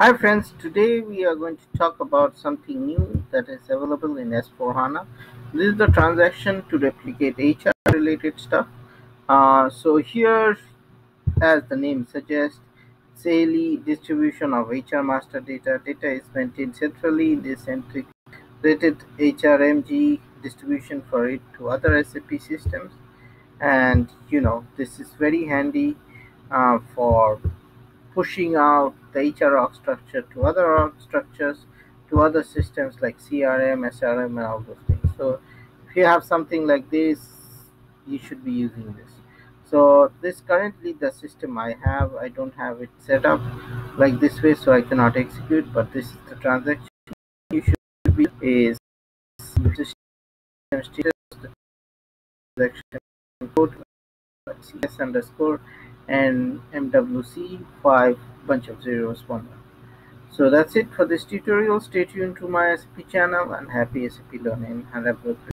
Hi friends, today we are going to talk about something new that is available in S4HANA. This is the transaction to replicate HR related stuff. Uh, so here, as the name suggests, daily distribution of HR master data. Data is maintained centrally in this integrated HRMG distribution for it to other SAP systems. And you know, this is very handy uh, for pushing out the HR org structure to other org structures, to other systems like CRM, SRM, and all those things. So if you have something like this, you should be using this. So this currently the system I have, I don't have it set up like this way, so I cannot execute. But this is the transaction you should be is system status the transaction code cs underscore and mwc 5 bunch of zeros 1 so that's it for this tutorial. Stay tuned to my SAP channel and happy SAP learning. And have a good